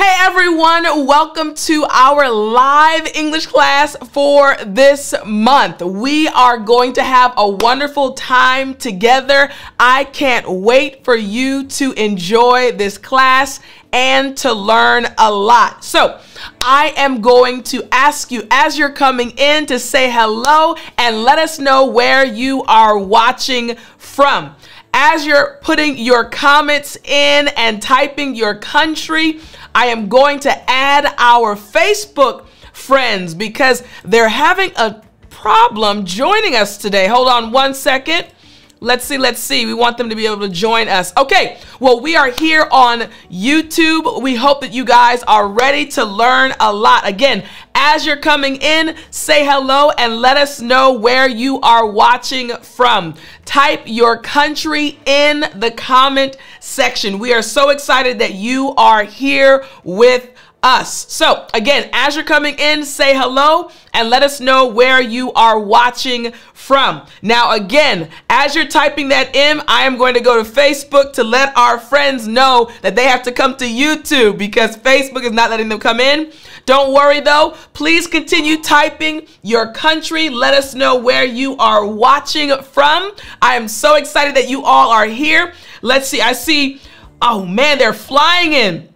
Hey everyone, welcome to our live English class for this month. We are going to have a wonderful time together. I can't wait for you to enjoy this class and to learn a lot. So, I am going to ask you as you're coming in to say hello and let us know where you are watching from. As you're putting your comments in and typing your country, I am going to add our Facebook friends because they're having a problem joining us today. Hold on one second. Let's see, let's see. We want them to be able to join us. Okay, well, we are here on YouTube. We hope that you guys are ready to learn a lot. Again, as you're coming in, say hello and let us know where you are watching from. Type your country in the comment section. We are so excited that you are here with us. So again, as you're coming in, say hello and let us know where you are watching from. Now again, as you're typing that in, I am going to go to Facebook to let our friends know that they have to come to YouTube because Facebook is not letting them come in. Don't worry though, please continue typing your country. Let us know where you are watching from. I am so excited that you all are here. Let's see, I see, oh man, they're flying in.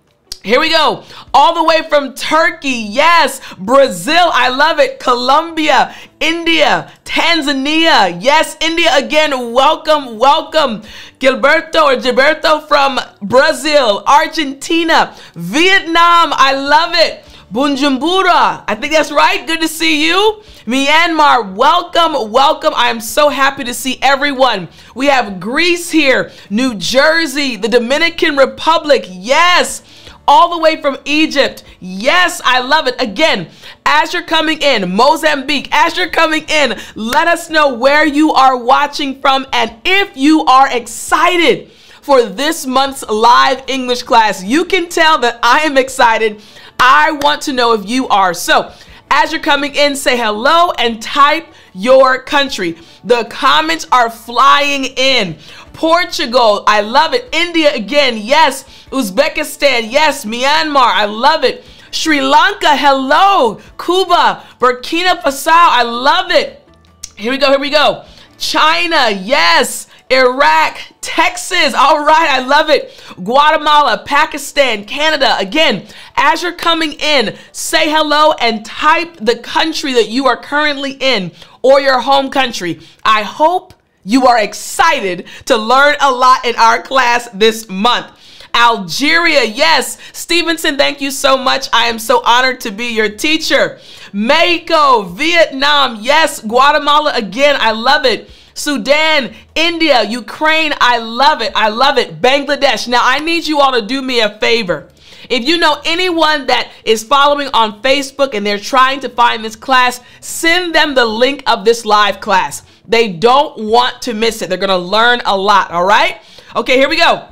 Here we go. All the way from Turkey. Yes. Brazil. I love it. Colombia. India. Tanzania. Yes. India again. Welcome. Welcome. Gilberto or Gilberto from Brazil. Argentina. Vietnam. I love it. Bujumbura. I think that's right. Good to see you. Myanmar, welcome, welcome. I am so happy to see everyone. We have Greece here, New Jersey, the Dominican Republic. Yes all the way from Egypt. Yes, I love it. Again, as you're coming in, Mozambique, as you're coming in, let us know where you are watching from and if you are excited for this month's live English class. You can tell that I am excited. I want to know if you are. So, as you're coming in, say hello and type your country. The comments are flying in. Portugal, I love it. India again, yes. Uzbekistan, yes. Myanmar, I love it. Sri Lanka, hello. Cuba, Burkina Faso, I love it. Here we go, here we go. China, yes. Iraq, Texas. All right, I love it. Guatemala, Pakistan, Canada. Again, as you're coming in, say hello and type the country that you are currently in or your home country. I hope you are excited to learn a lot in our class this month. Algeria, yes. Stevenson, thank you so much. I am so honored to be your teacher. Mexico, Vietnam, yes. Guatemala, again, I love it. Sudan, India, Ukraine, I love it. I love it. Bangladesh. Now, I need you all to do me a favor. If you know anyone that is following on Facebook and they're trying to find this class, send them the link of this live class. They don't want to miss it. They're going to learn a lot, all right? Okay, here we go.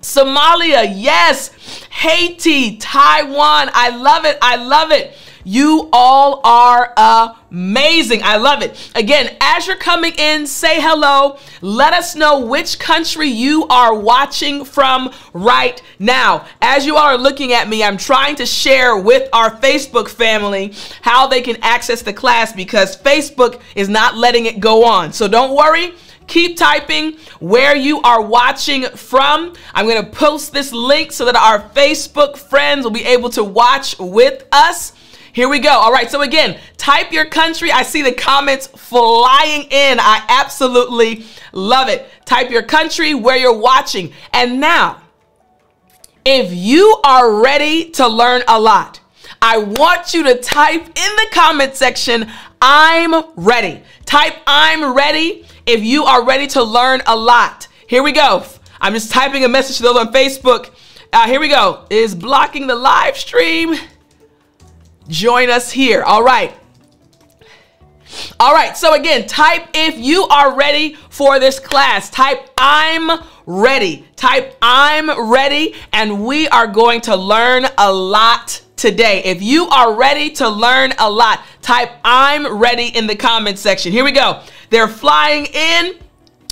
Somalia, yes. Haiti, Taiwan, I love it. I love it. You all are amazing. I love it. Again, as you're coming in, say hello. Let us know which country you are watching from right now. As you are looking at me, I'm trying to share with our Facebook family how they can access the class because Facebook is not letting it go on. So don't worry. Keep typing where you are watching from. I'm going to post this link so that our Facebook friends will be able to watch with us. Here we go. All right. So again, type your country. I see the comments flying in. I absolutely love it. Type your country, where you're watching. And now, if you are ready to learn a lot, I want you to type in the comment section, I'm ready. Type I'm ready if you are ready to learn a lot. Here we go. I'm just typing a message to those on Facebook. Uh, here we go. Is blocking the live stream join us here. All right. All right, so again, type if you are ready for this class. Type I'm ready. Type I'm ready, and we are going to learn a lot today. If you are ready to learn a lot, type I'm ready in the comment section. Here we go. They're flying in.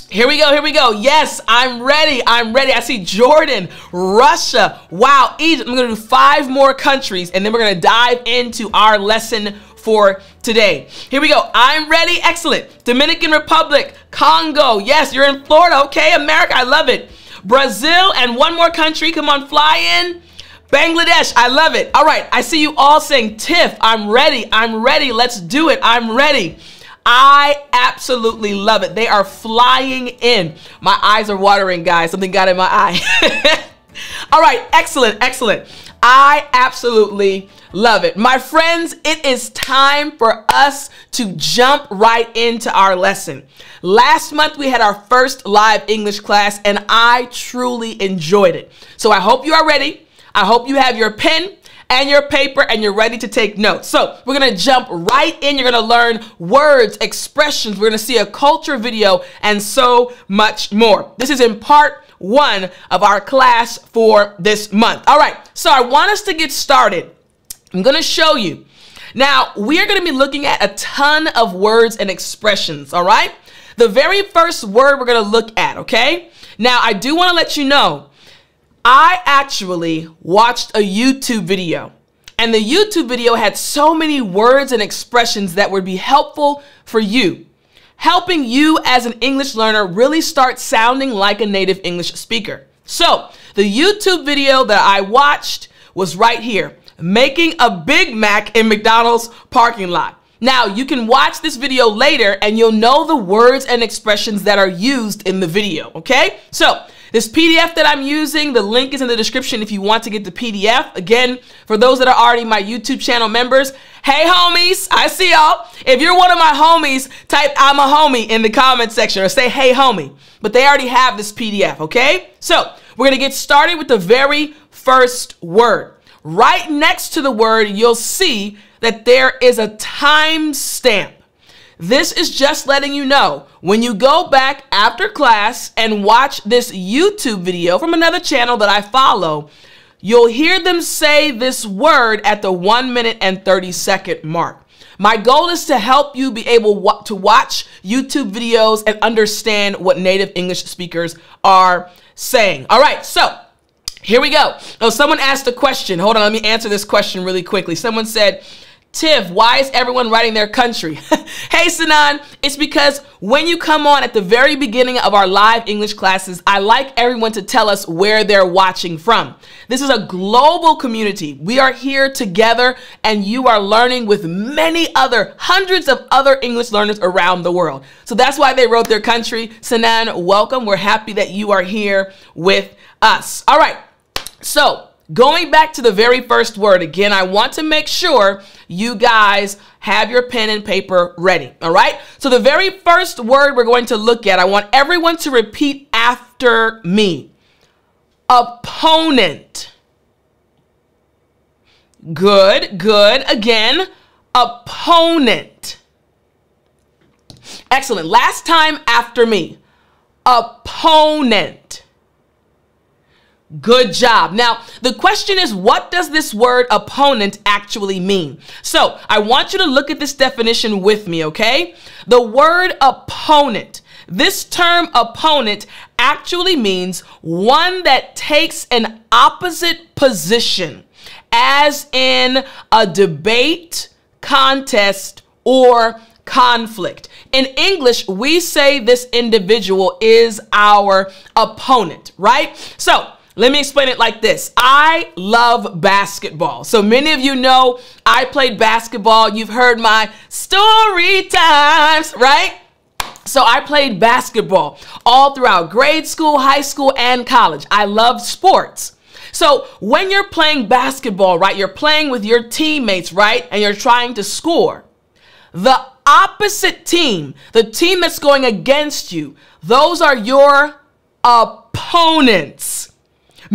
Here we go, here we go. Yes, I'm ready. I'm ready. I see Jordan, Russia, wow, Egypt. I'm gonna do five more countries and then we're gonna dive into our lesson for today. Here we go. I'm ready. Excellent. Dominican Republic, Congo. Yes, you're in Florida. Okay, America. I love it. Brazil and one more country. Come on, fly in. Bangladesh. I love it. All right. I see you all saying, Tiff, I'm ready. I'm ready. Let's do it. I'm ready. I absolutely love it. They are flying in. My eyes are watering, guys. Something got in my eye. All right, excellent, excellent. I absolutely love it. My friends, it is time for us to jump right into our lesson. Last month, we had our first live English class, and I truly enjoyed it. So I hope you are ready. I hope you have your pen and your paper and you're ready to take notes. So we're gonna jump right in. You're gonna learn words, expressions. We're gonna see a culture video and so much more. This is in part one of our class for this month. All right, so I want us to get started. I'm gonna show you. Now, we are gonna be looking at a ton of words and expressions, all right? The very first word we're gonna look at, okay? Now, I do wanna let you know, I actually watched a YouTube video and the YouTube video had so many words and expressions that would be helpful for you helping you as an English learner really start sounding like a native English speaker. So the YouTube video that I watched was right here, making a Big Mac in McDonald's parking lot. Now you can watch this video later and you'll know the words and expressions that are used in the video, okay? So this PDF that I'm using, the link is in the description if you want to get the PDF. Again, for those that are already my YouTube channel members, hey homies, I see y'all. If you're one of my homies, type I'm a homie in the comment section or say hey homie. But they already have this PDF, okay? So we're gonna get started with the very first word. Right next to the word, you'll see that there is a time stamp. This is just letting you know when you go back after class and watch this YouTube video from another channel that I follow, you'll hear them say this word at the one minute and 30 second mark. My goal is to help you be able to watch YouTube videos and understand what native English speakers are saying. All right, so here we go. Oh, someone asked a question. Hold on, let me answer this question really quickly. Someone said, Tiff, why is everyone writing their country? hey, Sanan, it's because when you come on at the very beginning of our live English classes, I like everyone to tell us where they're watching from. This is a global community. We are here together and you are learning with many other, hundreds of other English learners around the world. So that's why they wrote their country. Sanan, welcome. We're happy that you are here with us. All right. So Going back to the very first word again, I want to make sure you guys have your pen and paper ready. All right. So the very first word we're going to look at, I want everyone to repeat after me. Opponent. Good, good. Again, opponent. Excellent. Last time after me. Opponent. Good job. Now, the question is, what does this word opponent actually mean? So I want you to look at this definition with me, okay? The word opponent, this term opponent actually means one that takes an opposite position, as in a debate, contest, or conflict. In English, we say this individual is our opponent, right? So let me explain it like this. I love basketball. So many of you know I played basketball. You've heard my story times, right? So I played basketball all throughout grade school, high school, and college. I love sports. So when you're playing basketball, right, you're playing with your teammates, right, and you're trying to score. The opposite team, the team that's going against you, those are your opponents.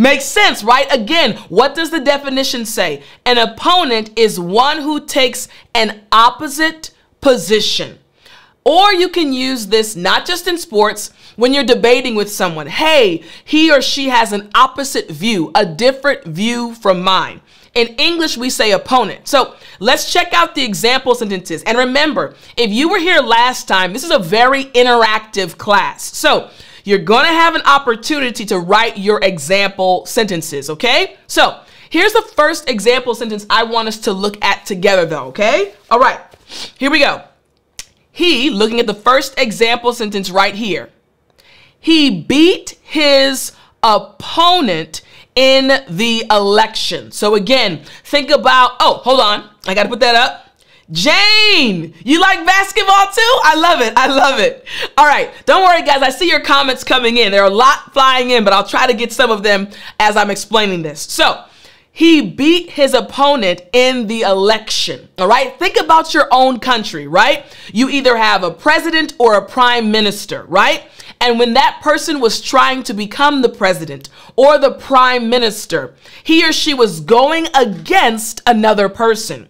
Makes sense, right? Again, what does the definition say? An opponent is one who takes an opposite position. Or you can use this not just in sports, when you're debating with someone. Hey, he or she has an opposite view, a different view from mine. In English, we say opponent. So let's check out the example sentences. And remember, if you were here last time, this is a very interactive class. So you're going to have an opportunity to write your example sentences, okay? So here's the first example sentence I want us to look at together, though, okay? All right, here we go. He, looking at the first example sentence right here, he beat his opponent in the election. So again, think about, oh, hold on. I got to put that up. Jane, you like basketball too? I love it. I love it. All right. Don't worry, guys. I see your comments coming in. There are a lot flying in, but I'll try to get some of them as I'm explaining this. So, he beat his opponent in the election. All right. Think about your own country, right? You either have a president or a prime minister, right? And when that person was trying to become the president or the prime minister, he or she was going against another person.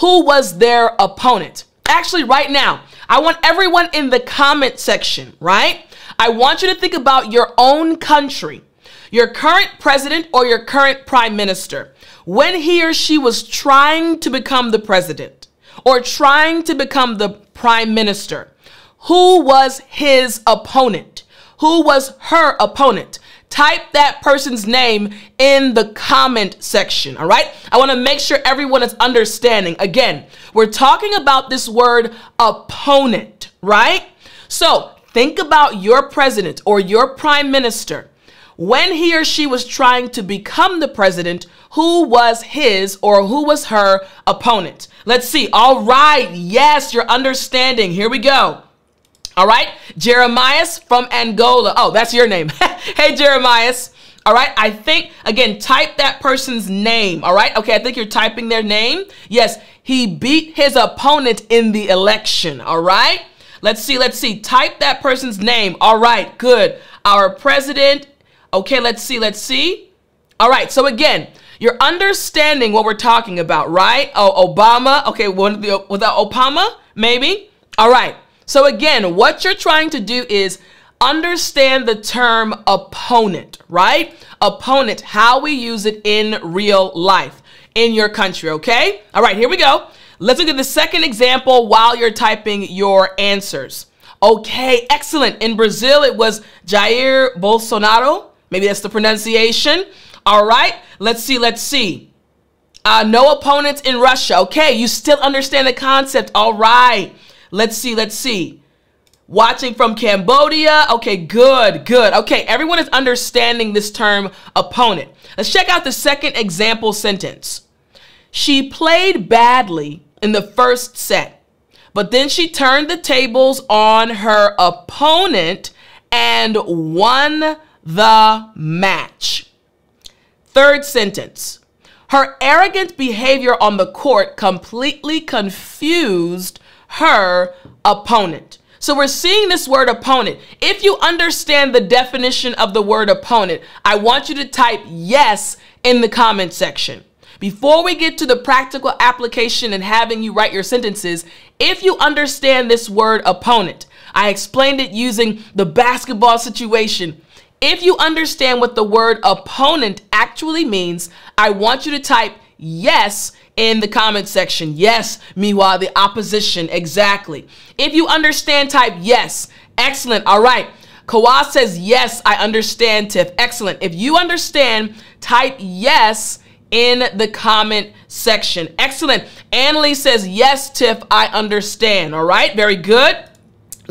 Who was their opponent? Actually, right now, I want everyone in the comment section, right? I want you to think about your own country, your current president or your current prime minister. When he or she was trying to become the president or trying to become the prime minister, who was his opponent? Who was her opponent? Type that person's name in the comment section, all right? I want to make sure everyone is understanding. Again, we're talking about this word opponent, right? So think about your president or your prime minister. When he or she was trying to become the president, who was his or who was her opponent? Let's see. All right. Yes, you're understanding. Here we go. All right. Jeremias from Angola. Oh, that's your name. hey, Jeremias. All right. I think, again, type that person's name. All right. Okay. I think you're typing their name. Yes. He beat his opponent in the election. All right. Let's see. Let's see. Type that person's name. All right. Good. Our president. Okay. Let's see. Let's see. All right. So, again, you're understanding what we're talking about, right? Oh, Obama. Okay. One, that Obama? Maybe. All right. So again, what you're trying to do is understand the term opponent, right? Opponent, how we use it in real life in your country, okay? All right, here we go. Let's look at the second example while you're typing your answers. Okay, excellent. In Brazil, it was Jair Bolsonaro. Maybe that's the pronunciation. All right, let's see, let's see. Uh, no opponents in Russia. Okay, you still understand the concept. All right. Let's see, let's see. Watching from Cambodia. Okay, good, good. Okay, everyone is understanding this term opponent. Let's check out the second example sentence. She played badly in the first set, but then she turned the tables on her opponent and won the match. Third sentence. Her arrogant behavior on the court completely confused her opponent. So we're seeing this word opponent. If you understand the definition of the word opponent, I want you to type yes in the comment section. Before we get to the practical application and having you write your sentences, if you understand this word opponent, I explained it using the basketball situation. If you understand what the word opponent actually means, I want you to type yes in the comment section. Yes, meanwhile, the opposition, exactly. If you understand, type yes. Excellent. All right. Kawa says, yes, I understand, Tiff. Excellent. If you understand, type yes in the comment section. Excellent. Annalie says, yes, Tiff, I understand. All right. Very good.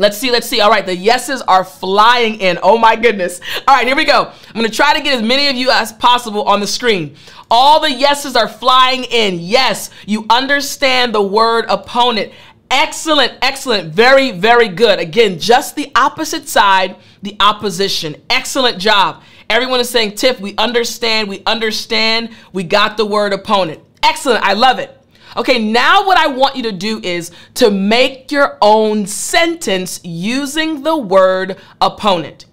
Let's see, let's see. All right, the yeses are flying in. Oh my goodness. All right, here we go. I'm gonna try to get as many of you as possible on the screen. All the yeses are flying in. Yes, you understand the word opponent. Excellent, excellent, very, very good. Again, just the opposite side, the opposition. Excellent job. Everyone is saying, Tiff, we understand, we understand, we got the word opponent. Excellent, I love it. Okay, now what I want you to do is to make your own sentence using the word opponent.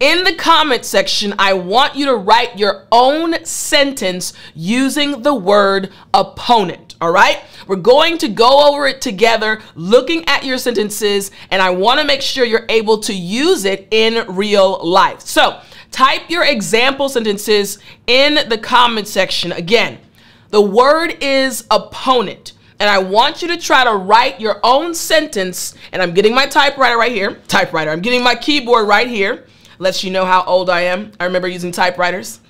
in the comment section, I want you to write your own sentence using the word opponent. All right? We're going to go over it together, looking at your sentences, and I want to make sure you're able to use it in real life. So, type your example sentences in the comment section. Again, the word is opponent and I want you to try to write your own sentence. And I'm getting my typewriter right here. Typewriter. I'm getting my keyboard right here. Lets you know how old I am. I remember using typewriters.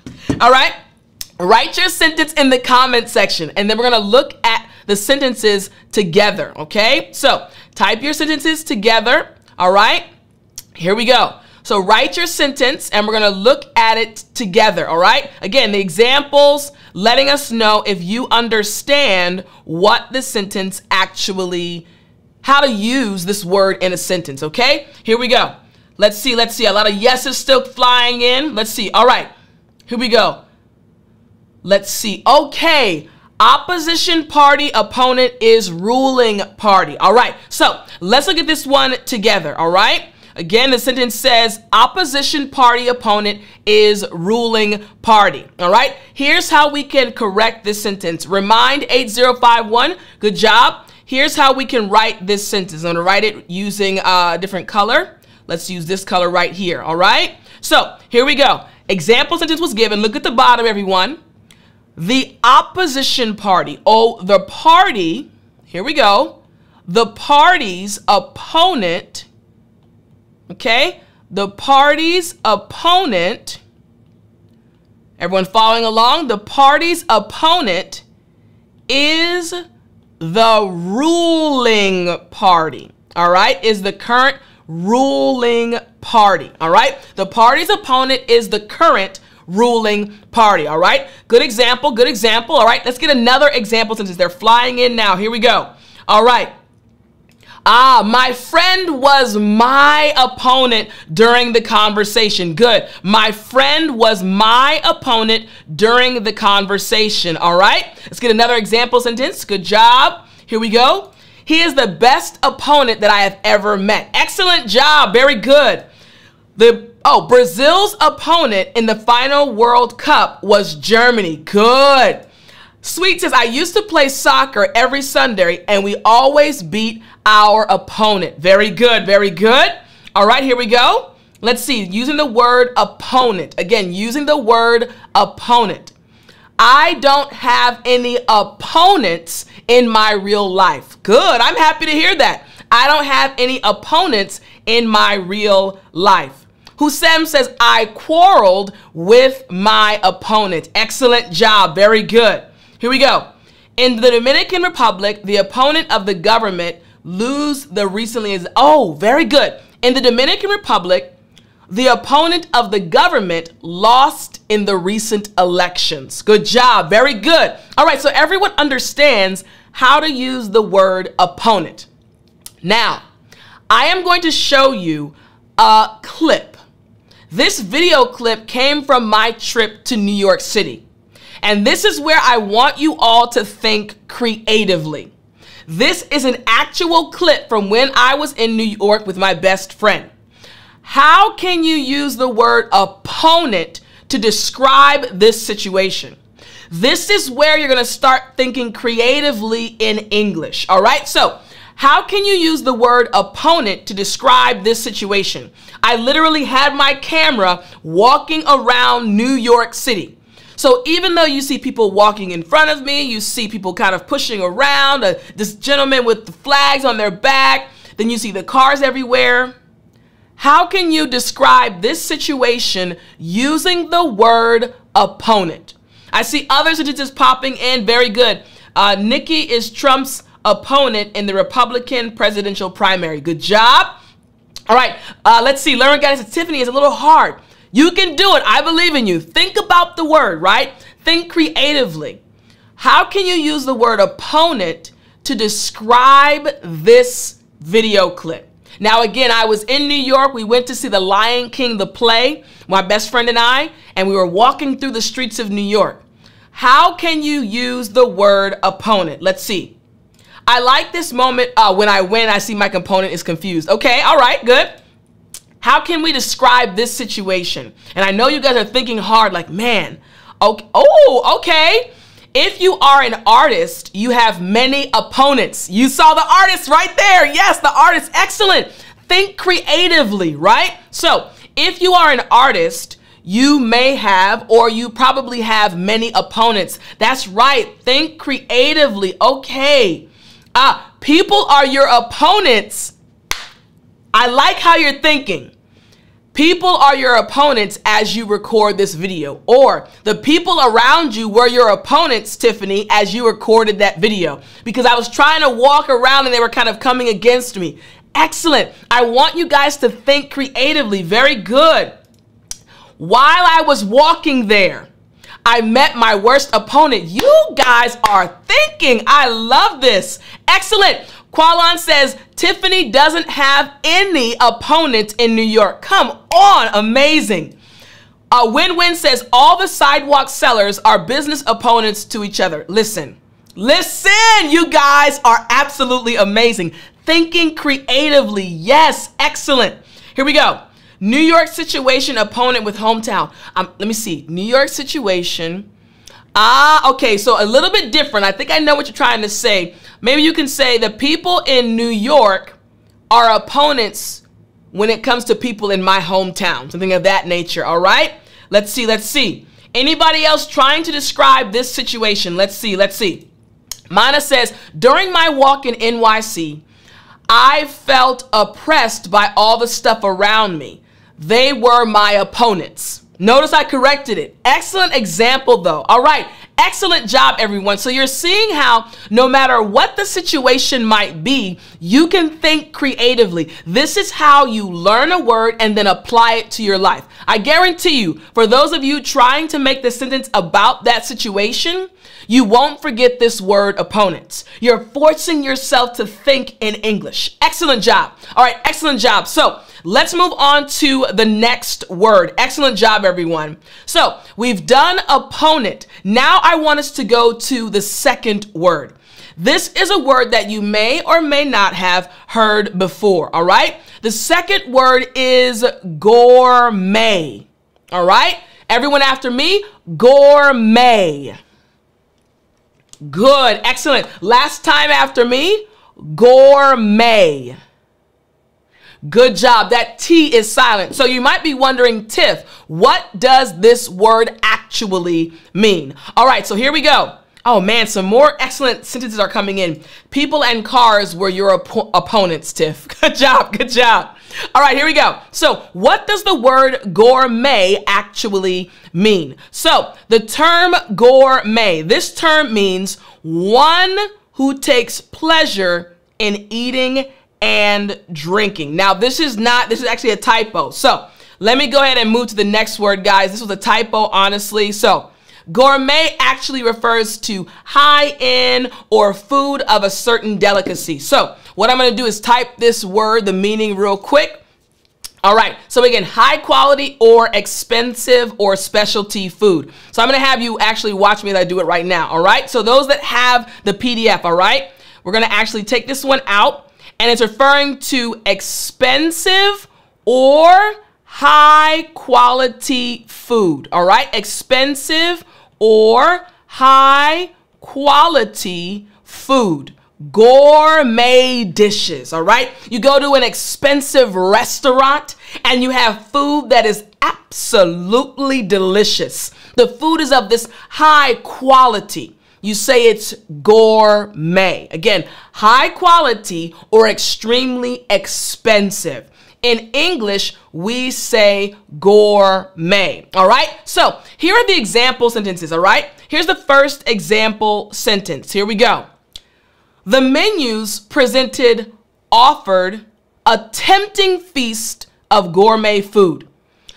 All right. Write your sentence in the comment section. And then we're going to look at the sentences together. Okay. So type your sentences together. All right. Here we go. So write your sentence and we're to look at it together, all right? Again, the examples letting us know if you understand what the sentence actually, how to use this word in a sentence, okay? Here we go. Let's see, let's see. A lot of yeses still flying in. Let's see. All right, here we go. Let's see. Okay, opposition party opponent is ruling party. All right, so let's look at this one together, all right? Again, the sentence says opposition party opponent is ruling party. All right. Here's how we can correct this sentence. Remind 8051. Good job. Here's how we can write this sentence. I'm to write it using a different color. Let's use this color right here. All right. So here we go. Example sentence was given. Look at the bottom, everyone. The opposition party. Oh, the party. Here we go. The party's opponent Okay? The party's opponent, everyone following along, the party's opponent is the ruling party. All right? Is the current ruling party. All right? The party's opponent is the current ruling party. All right? Good example. Good example. All right? Let's get another example since they're flying in now. Here we go. All right. Ah, my friend was my opponent during the conversation. Good. My friend was my opponent during the conversation. All right. Let's get another example sentence. Good job. Here we go. He is the best opponent that I have ever met. Excellent job. Very good. The oh, Brazil's opponent in the final World Cup was Germany. Good. Sweet says, I used to play soccer every Sunday and we always beat our opponent. Very good, very good. All right, here we go. Let's see, using the word opponent. Again, using the word opponent. I don't have any opponents in my real life. Good, I'm happy to hear that. I don't have any opponents in my real life. Hussein says, I quarreled with my opponent. Excellent job, very good. Here we go. In the Dominican Republic, the opponent of the government lose the recently is oh, very good. In the Dominican Republic, the opponent of the government lost in the recent elections. Good job. Very good. All right, so everyone understands how to use the word opponent. Now, I am going to show you a clip. This video clip came from my trip to New York City. And this is where I want you all to think creatively. This is an actual clip from when I was in New York with my best friend. How can you use the word opponent to describe this situation? This is where you're going to start thinking creatively in English. All right. So, how can you use the word opponent to describe this situation? I literally had my camera walking around New York City. So even though you see people walking in front of me, you see people kind of pushing around, uh, this gentleman with the flags on their back, then you see the cars everywhere. How can you describe this situation using the word opponent? I see others are just popping in. Very good. Uh, Nikki is Trump's opponent in the Republican presidential primary. Good job. All right, uh, let's see. Learn guys, Tiffani is a little hard. You can do it. I believe in you. Think about the word, right? Think creatively. How can you use the word opponent to describe this video clip? Now, again, I was in New York. We went to see The Lion King, the play, my best friend and I, and we were walking through the streets of New York. How can you use the word opponent? Let's see. I like this moment uh, when I win, I see my component is confused. Okay, all right, good. How can we describe this situation? And I know you guys are thinking hard, like, man, okay, oh, okay. If you are an artist, you have many opponents. You saw the artist right there. Yes, the artist, excellent. Think creatively, right? So, if you are an artist, you may have or you probably have many opponents. That's right. Think creatively. Okay. Ah, people are your opponents. I like how you're thinking. People are your opponents as you record this video, or the people around you were your opponents, Tiffani, as you recorded that video. Because I was trying to walk around and they were kind of coming against me. Excellent. I want you guys to think creatively. Very good. While I was walking there, I met my worst opponent. You guys are thinking. I love this. Excellent. Qualon says Tiffani doesn't have any opponents in New York. Come on, amazing. Uh, Win Win says all the sidewalk sellers are business opponents to each other. Listen, listen, you guys are absolutely amazing. Thinking creatively. Yes, excellent. Here we go. New York situation opponent with hometown. Um, let me see. New York situation. Ah, okay. So a little bit different. I think I know what you're trying to say. Maybe you can say the people in New York are opponents when it comes to people in my hometown. Something of that nature. All right. Let's see. Let's see. Anybody else trying to describe this situation? Let's see. Let's see. Mana says, during my walk in NYC, I felt oppressed by all the stuff around me. They were my opponents. Notice I corrected it. Excellent example though. All right. Excellent job, everyone. So you're seeing how no matter what the situation might be, you can think creatively. This is how you learn a word and then apply it to your life. I guarantee you, for those of you trying to make the sentence about that situation, you won't forget this word opponents. You're forcing yourself to think in English. Excellent job. All right, excellent job. So let's move on to the next word. Excellent job, everyone. So we've done opponent. Now I want us to go to the second word. This is a word that you may or may not have heard before, all right? The second word is gourmet, all right? Everyone after me, gourmet. Good. Excellent. Last time after me, gourmet. Good job. That T is silent. So you might be wondering, Tiff, what does this word actually mean? All right, so here we go. Oh man, some more excellent sentences are coming in. People and cars were your op opponents, Tiff. Good job, good job. All right, here we go. So, what does the word gourmet actually mean? So, the term gourmet, this term means one who takes pleasure in eating and drinking. Now, this is not, this is actually a typo. So, let me go ahead and move to the next word, guys. This was a typo, honestly. So, Gourmet actually refers to high end or food of a certain delicacy. So what I'm going to do is type this word, the meaning real quick. All right, so again, high quality or expensive or specialty food. So I'm gonna have you actually watch me as I do it right now, all right? So those that have the PDF, all right? We're gonna actually take this one out and it's referring to expensive or high quality food, all right? Expensive or high quality food gourmet dishes, all right? You go to an expensive restaurant and you have food that is absolutely delicious. The food is of this high quality. You say it's gourmet. Again, high quality or extremely expensive. In English, we say gourmet. All right? So here are the example sentences. All right? Here's the first example sentence. Here we go. The menus presented offered a tempting feast of gourmet food.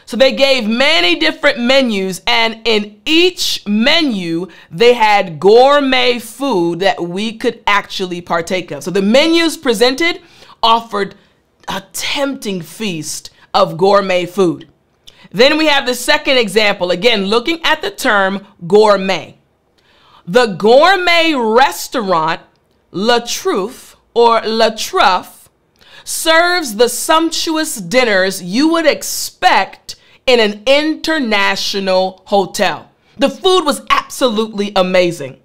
So they gave many different menus, and in each menu, they had gourmet food that we could actually partake of. So the menus presented offered a tempting feast of gourmet food. Then we have the second example, again, looking at the term gourmet. The gourmet restaurant La Truffe or La Truffe serves the sumptuous dinners you would expect in an international hotel. The food was absolutely amazing.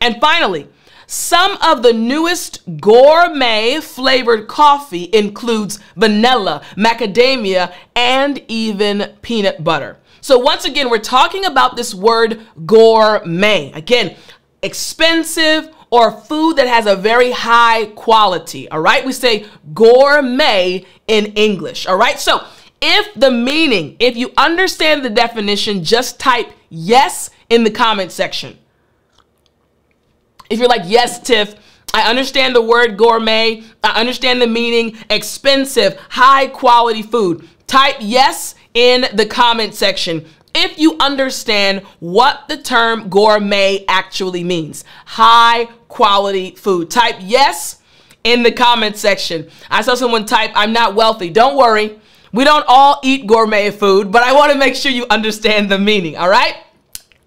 And finally, some of the newest gourmet flavored coffee includes vanilla, macadamia, and even peanut butter. So once again, we're talking about this word gourmet. Again, expensive or food that has a very high quality. All right. We say gourmet in English. All right. So if the meaning, if you understand the definition, just type yes in the comment section. If you're like, yes, Tiff, I understand the word gourmet. I understand the meaning expensive, high quality food. Type yes in the comment section if you understand what the term gourmet actually means. High quality food. Type yes in the comment section. I saw someone type, I'm not wealthy. Don't worry. We don't all eat gourmet food, but I want to make sure you understand the meaning, all right?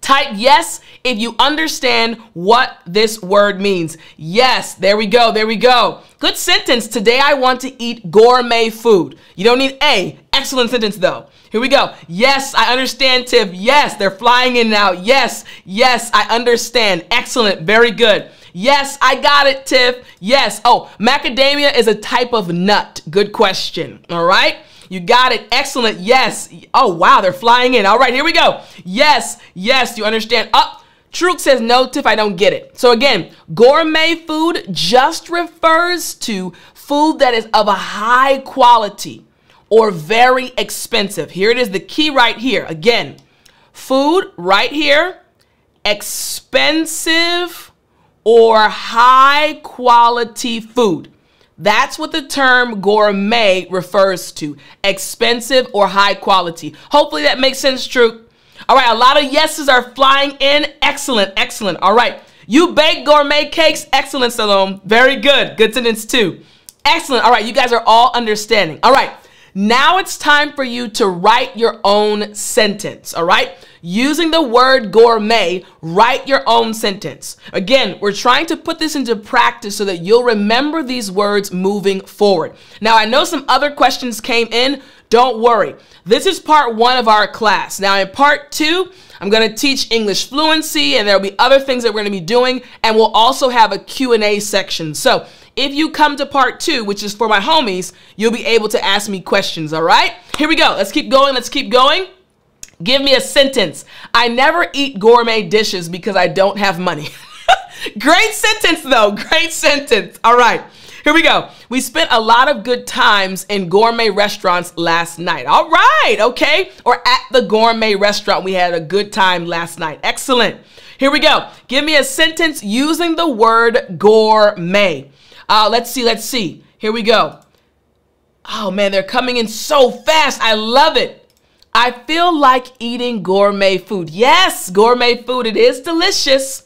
Type yes if you understand what this word means. Yes, there we go, there we go. Good sentence. Today I want to eat gourmet food. You don't need A. Excellent sentence though. Here we go. Yes, I understand, Tiff. Yes, they're flying in now. Yes, yes, I understand. Excellent. Very good. Yes, I got it, Tiff. Yes. Oh, macadamia is a type of nut. Good question. All right. You got it. Excellent. Yes. Oh, wow. They're flying in. All right, here we go. Yes. Yes. You understand? Up. Oh, Truk says, no, Tiff, I don't get it. So again, gourmet food just refers to food that is of a high quality or very expensive. Here it is, the key right here. Again, food right here, expensive or high quality food. That's what the term gourmet refers to. Expensive or high quality. Hopefully that makes sense, True. All right, a lot of yeses are flying in. Excellent, excellent. All right. You bake gourmet cakes. Excellent, Salome. Very good. Good sentence too. Excellent. All right, you guys are all understanding. All right. Now it's time for you to write your own sentence, all right? Using the word gourmet, write your own sentence. Again, we're trying to put this into practice so that you'll remember these words moving forward. Now, I know some other questions came in. Don't worry. This is part one of our class. Now, in part two, I'm going to teach English fluency and there'll be other things that we're going to be doing. And we'll also have a Q&A section. So if you come to part two, which is for my homies, you'll be able to ask me questions, all right? Here we go. Let's keep going. Let's keep going. Give me a sentence. I never eat gourmet dishes because I don't have money. Great sentence, though. Great sentence. All right. Here we go. We spent a lot of good times in gourmet restaurants last night. All right, okay. Or at the gourmet restaurant, we had a good time last night. Excellent. Here we go. Give me a sentence using the word gourmet. Uh, let's see, let's see. Here we go. Oh man, they're coming in so fast. I love it. I feel like eating gourmet food. Yes, gourmet food. It is delicious.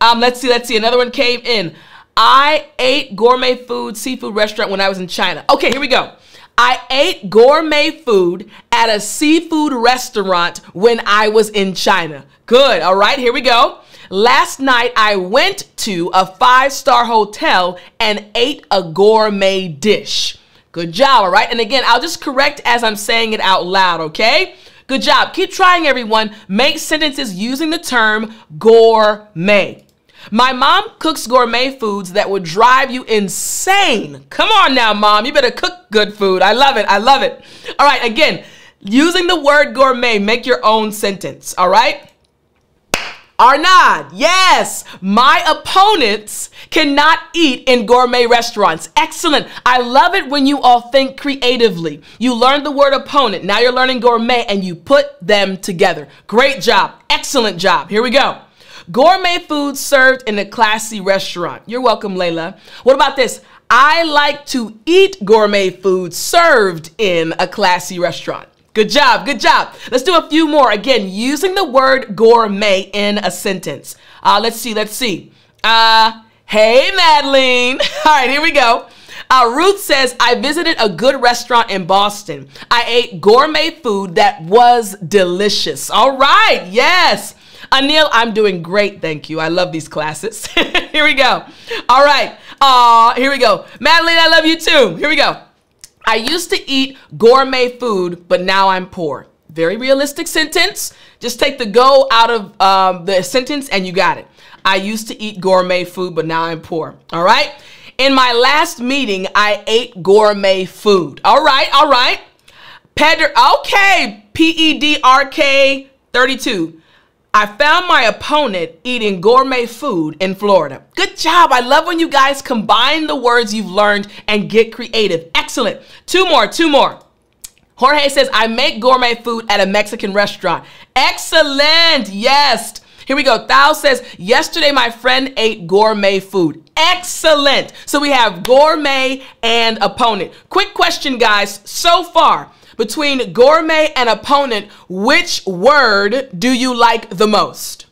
Um, let's see, let's see. Another one came in. I ate gourmet food, seafood restaurant when I was in China. Okay, here we go. I ate gourmet food at a seafood restaurant when I was in China. Good. All right, here we go. Last night, I went to a five star hotel and ate a gourmet dish. Good job, all right? And again, I'll just correct as I'm saying it out loud, okay? Good job. Keep trying, everyone. Make sentences using the term gourmet. My mom cooks gourmet foods that would drive you insane. Come on now, mom. You better cook good food. I love it. I love it. All right, again, using the word gourmet, make your own sentence, all right? Arnaud, yes, my opponents cannot eat in gourmet restaurants. Excellent. I love it when you all think creatively. You learned the word opponent, now you're learning gourmet, and you put them together. Great job. Excellent job. Here we go. Gourmet food served in a classy restaurant. You're welcome, Layla. What about this? I like to eat gourmet food served in a classy restaurant. Good job, good job. Let's do a few more. Again, using the word gourmet in a sentence. Uh, let's see, let's see. Uh, hey, Madeline. All right, here we go. Uh, Ruth says, I visited a good restaurant in Boston. I ate gourmet food that was delicious. All right, yes. Anil, I'm doing great, thank you. I love these classes. here we go. All right, uh, here we go. Madeline, I love you too. Here we go. I used to eat gourmet food, but now I'm poor. Very realistic sentence. Just take the go out of um, the sentence and you got it. I used to eat gourmet food, but now I'm poor. All right. In my last meeting, I ate gourmet food. All right. All right. Pedder. Okay. P E D R K 32. I found my opponent eating gourmet food in Florida. Good job. I love when you guys combine the words you've learned and get creative. Excellent. Two more, two more. Jorge says, I make gourmet food at a Mexican restaurant. Excellent. Yes. Here we go. Thou says, yesterday my friend ate gourmet food. Excellent. So we have gourmet and opponent. Quick question, guys. So far, between gourmet and opponent, which word do you like the most?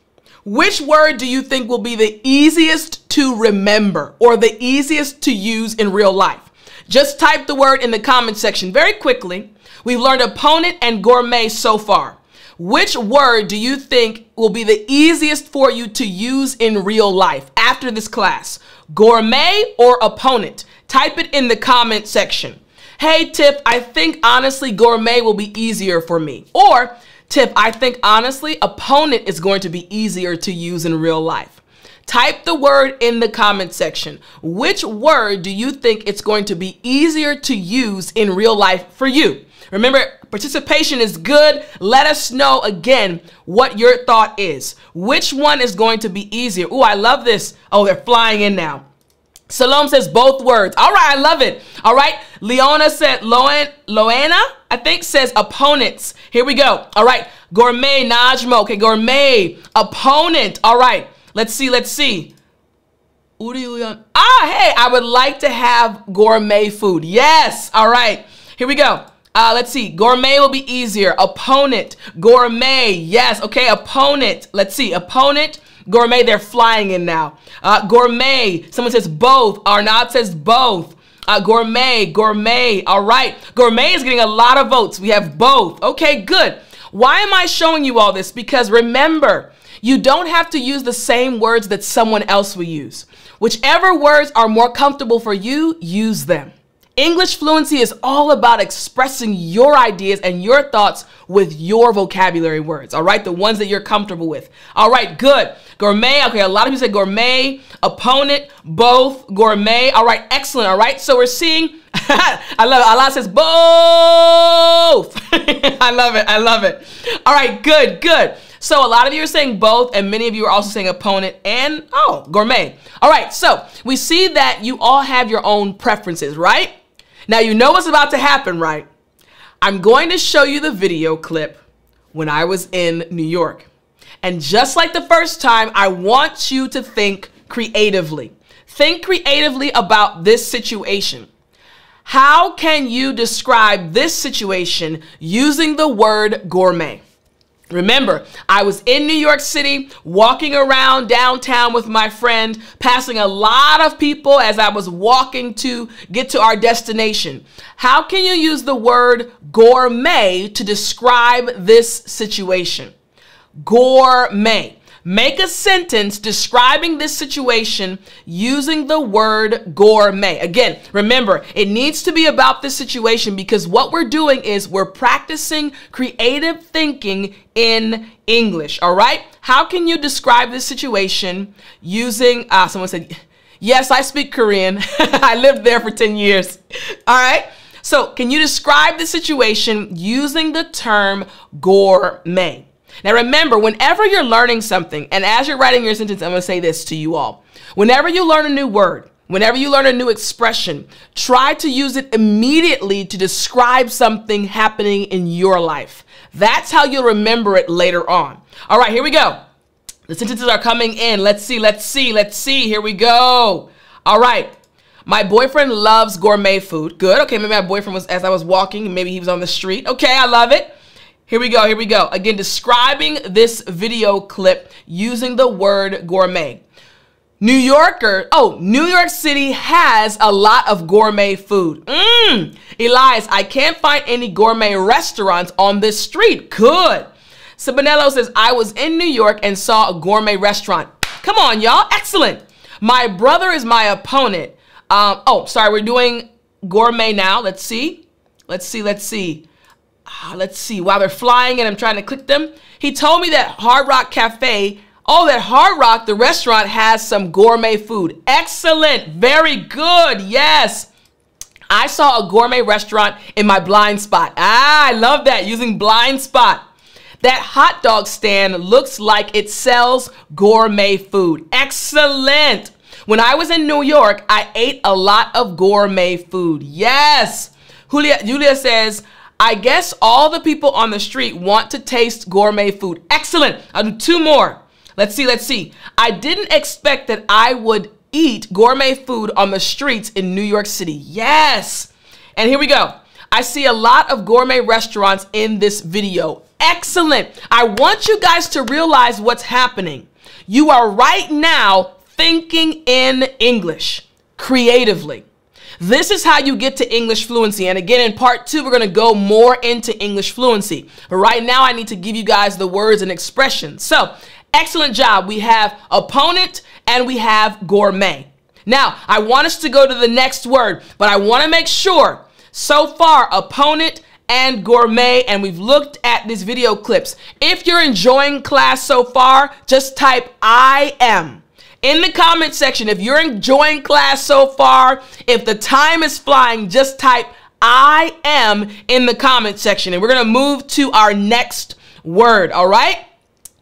Which word do you think will be the easiest to remember or the easiest to use in real life? Just type the word in the comment section very quickly. We've learned opponent and gourmet so far. Which word do you think will be the easiest for you to use in real life after this class? Gourmet or opponent? Type it in the comment section. Hey, Tiff, I think honestly gourmet will be easier for me. Or, Tiff, I think honestly opponent is going to be easier to use in real life. Type the word in the comment section. Which word do you think it's going to be easier to use in real life for you? Remember, participation is good. Let us know again what your thought is. Which one is going to be easier? Oh, I love this. Oh, they're flying in now. Salome says both words. All right, I love it. All right. Leona said, Loan, Loana, I think, says opponents. Here we go. All right. Gourmet, Najmo. Okay, gourmet, opponent. All right. Let's see, let's see. Ah, hey, I would like to have gourmet food. Yes. All right. Here we go. Uh, let's see. Gourmet will be easier. Opponent. Gourmet. Yes. Okay. Opponent. Let's see. Opponent. Gourmet, they're flying in now. Uh, gourmet, someone says both. Arnaud says both. Uh, gourmet, gourmet. All right. Gourmet is getting a lot of votes. We have both. Okay, good. Why am I showing you all this? Because remember, you don't have to use the same words that someone else will use. Whichever words are more comfortable for you, use them. English fluency is all about expressing your ideas and your thoughts with your vocabulary words, all right? The ones that you're comfortable with. All right, good. Gourmet, okay, a lot of you say gourmet, opponent, both, gourmet. All right, excellent, all right? So we're seeing, I love it. Allah says both. I love it, I love it. All right, good, good. So a lot of you are saying both, and many of you are also saying opponent and, oh, gourmet. All right, so we see that you all have your own preferences, right? Now you know what's about to happen, right? I'm going to show you the video clip when I was in New York. And just like the first time, I want you to think creatively. Think creatively about this situation. How can you describe this situation using the word gourmet? Remember, I was in New York City walking around downtown with my friend, passing a lot of people as I was walking to get to our destination. How can you use the word gourmet to describe this situation? Gourmet. Make a sentence describing this situation using the word gourmet. Again, remember, it needs to be about this situation because what we're doing is we're practicing creative thinking in English. All right? How can you describe this situation using, uh, someone said, yes, I speak Korean. I lived there for 10 years. All right? So, can you describe the situation using the term gourmet? Now remember, whenever you're learning something, and as you're writing your sentence, I'm gonna say this to you all. Whenever you learn a new word, whenever you learn a new expression, try to use it immediately to describe something happening in your life. That's how you'll remember it later on. All right, here we go. The sentences are coming in. Let's see, let's see, let's see. Here we go. All right. My boyfriend loves gourmet food. Good. Okay, maybe my boyfriend was as I was walking, maybe he was on the street. Okay, I love it. Here we go, here we go. Again, describing this video clip using the word gourmet. New Yorker, oh, New York City has a lot of gourmet food. Mmm, Elias, I can't find any gourmet restaurants on this street. Good. Sabinello says, I was in New York and saw a gourmet restaurant. Come on, y'all. Excellent. My brother is my opponent. Um, oh, sorry, we're doing gourmet now. Let's see. Let's see. Let's see. Ah, let's see. While they're flying and I'm trying to click them, he told me that Hard Rock Cafe, oh, that Hard Rock, the restaurant, has some gourmet food. Excellent. Very good. Yes. I saw a gourmet restaurant in my blind spot. Ah, I love that. Using blind spot. That hot dog stand looks like it sells gourmet food. Excellent. When I was in New York, I ate a lot of gourmet food. Yes. Julia, Julia says, I guess all the people on the street want to taste gourmet food. Excellent. I'll do two more. Let's see, let's see. I didn't expect that I would eat gourmet food on the streets in New York City. Yes. And here we go. I see a lot of gourmet restaurants in this video. Excellent. I want you guys to realize what's happening. You are right now thinking in English creatively. This is how you get to English fluency. And again, in part two, we're going to go more into English fluency. But right now, I need to give you guys the words and expressions. So, excellent job. We have opponent and we have gourmet. Now, I want us to go to the next word, but I want to make sure so far, opponent and gourmet, and we've looked at these video clips. If you're enjoying class so far, just type I am in the comment section, if you're enjoying class so far, if the time is flying, just type I am in the comment section. And we're going to move to our next word, all right?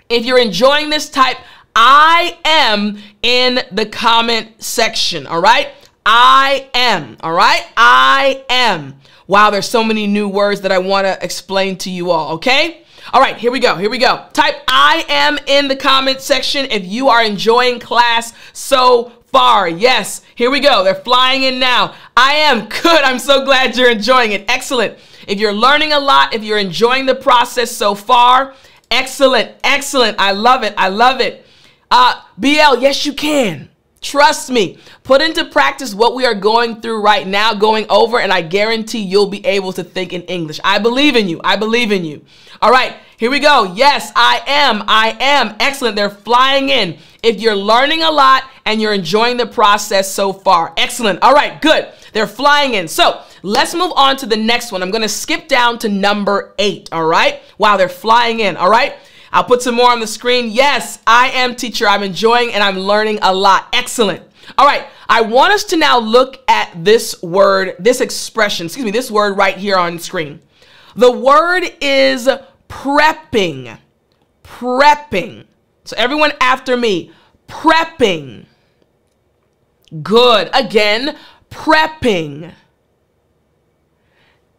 If you're enjoying this, type I am in the comment section, all right? I am, all right? I am. Wow, there's so many new words that I want to explain to you all, okay? All right, here we go. Here we go. Type I am in the comment section if you are enjoying class so far. Yes, here we go. They're flying in now. I am good. I'm so glad you're enjoying it. Excellent. If you're learning a lot, if you're enjoying the process so far, excellent, excellent. I love it. I love it. Uh, BL, yes, you can. Trust me, put into practice what we are going through right now, going over, and I guarantee you'll be able to think in English. I believe in you. I believe in you. All right, here we go. Yes, I am. I am. Excellent. They're flying in. If you're learning a lot and you're enjoying the process so far, excellent. All right, good. They're flying in. So let's move on to the next one. I'm going to skip down to number eight. All right. Wow, they're flying in. All right. I'll put some more on the screen. Yes, I am teacher. I'm enjoying and I'm learning a lot. Excellent. All right, I want us to now look at this word, this expression, excuse me, this word right here on screen. The word is prepping. Prepping. So everyone after me, prepping. Good. Again, prepping.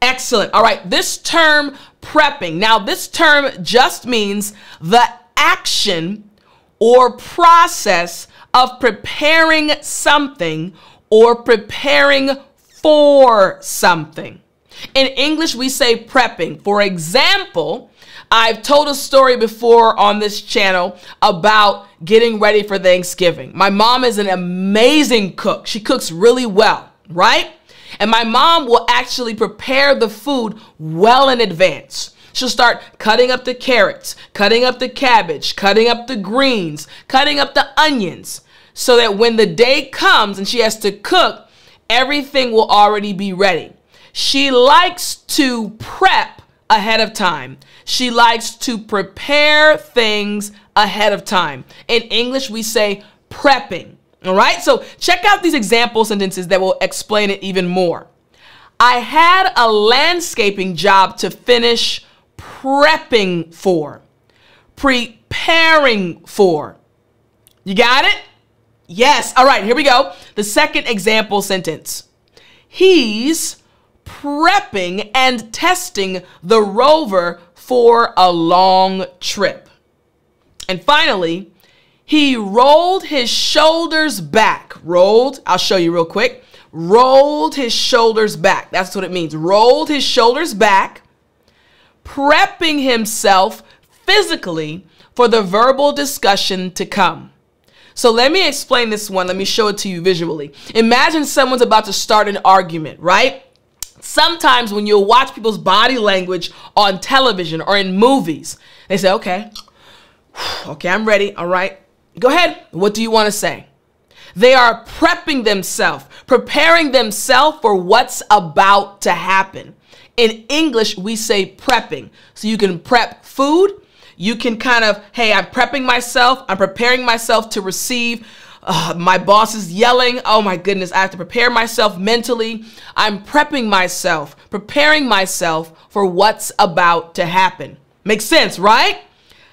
Excellent. All right, this term prepping. Now, this term just means the action or process of preparing something or preparing for something. In English, we say prepping. For example, I've told a story before on this channel about getting ready for Thanksgiving. My mom is an amazing cook. She cooks really well, right? And my mom will actually prepare the food well in advance. She'll start cutting up the carrots, cutting up the cabbage, cutting up the greens, cutting up the onions, so that when the day comes and she has to cook, everything will already be ready. She likes to prep ahead of time. She likes to prepare things ahead of time. In English, we say prepping. All right, so check out these example sentences that will explain it even more. I had a landscaping job to finish prepping for, preparing for. You got it? Yes. All right, here we go. The second example sentence. He's prepping and testing the rover for a long trip. And finally, he rolled his shoulders back. Rolled, I'll show you real quick. Rolled his shoulders back. That's what it means. Rolled his shoulders back, prepping himself physically for the verbal discussion to come. So let me explain this one. Let me show it to you visually. Imagine someone's about to start an argument, right? Sometimes when you watch people's body language on television or in movies, they say, okay, okay, I'm ready. All right. Go ahead. What do you want to say? They are prepping themselves, preparing themselves for what's about to happen. In English, we say prepping. So you can prep food. You can kind of, hey, I'm prepping myself. I'm preparing myself to receive. Uh, my boss is yelling. Oh my goodness, I have to prepare myself mentally. I'm prepping myself, preparing myself for what's about to happen. Makes sense, right?